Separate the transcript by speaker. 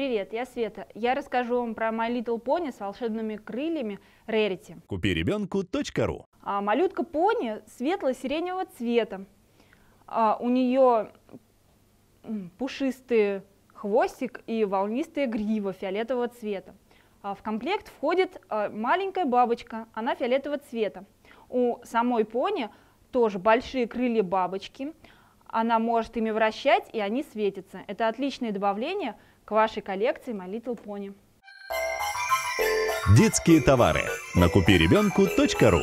Speaker 1: Привет, я Света. Я расскажу вам про My Little Pony с волшебными крыльями Рерити.
Speaker 2: Купи ребенку.ру
Speaker 1: А, малютка пони светло-сиреневого цвета. А, у нее пушистый хвостик и волнистая грива фиолетового цвета. А, в комплект входит а, маленькая бабочка, она фиолетового цвета. У самой пони тоже большие крылья бабочки. Она может ими вращать, и они светятся. Это отличное добавление к вашей коллекции My Little Pony.
Speaker 2: Детские товары на купи ребенку.ру